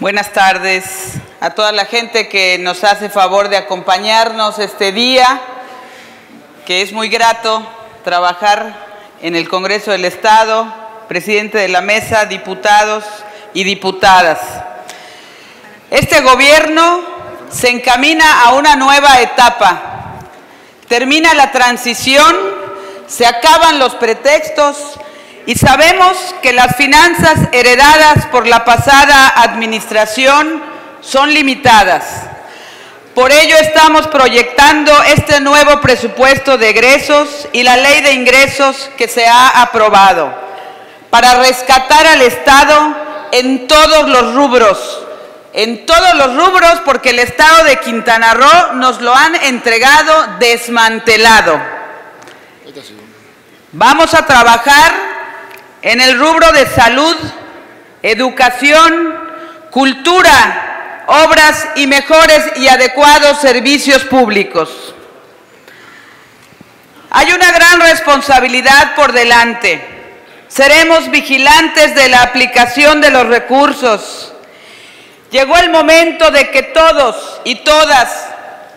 Buenas tardes a toda la gente que nos hace favor de acompañarnos este día, que es muy grato trabajar en el Congreso del Estado, presidente de la mesa, diputados y diputadas. Este gobierno se encamina a una nueva etapa. Termina la transición, se acaban los pretextos y sabemos que las finanzas heredadas por la pasada administración son limitadas. Por ello estamos proyectando este nuevo presupuesto de egresos y la ley de ingresos que se ha aprobado para rescatar al Estado en todos los rubros, en todos los rubros porque el Estado de Quintana Roo nos lo han entregado desmantelado. Vamos a trabajar en el rubro de salud, educación, cultura, obras y mejores y adecuados servicios públicos. Hay una gran responsabilidad por delante. Seremos vigilantes de la aplicación de los recursos. Llegó el momento de que todos y todas,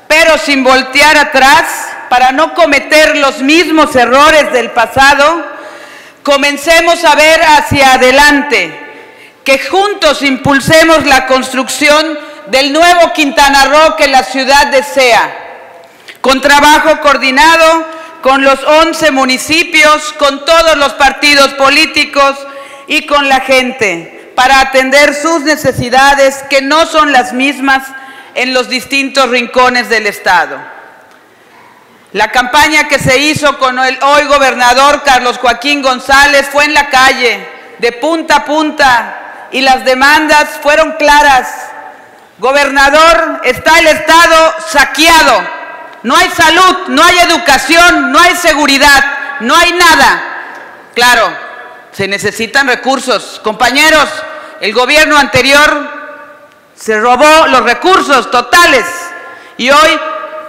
pero sin voltear atrás, para no cometer los mismos errores del pasado, comencemos a ver hacia adelante, que juntos impulsemos la construcción del nuevo Quintana Roo que la ciudad desea, con trabajo coordinado con los 11 municipios, con todos los partidos políticos y con la gente, para atender sus necesidades que no son las mismas en los distintos rincones del Estado. La campaña que se hizo con el hoy gobernador Carlos Joaquín González fue en la calle, de punta a punta, y las demandas fueron claras. Gobernador, está el Estado saqueado. No hay salud, no hay educación, no hay seguridad, no hay nada. Claro, se necesitan recursos. Compañeros, el gobierno anterior se robó los recursos totales y hoy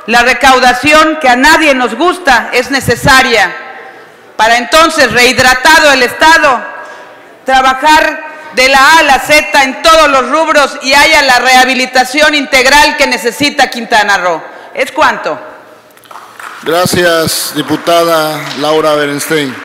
la recaudación que a nadie nos gusta es necesaria para entonces, rehidratado el Estado, trabajar de la A a la Z en todos los rubros y haya la rehabilitación integral que necesita Quintana Roo. ¿Es cuánto? Gracias, diputada Laura Berenstein.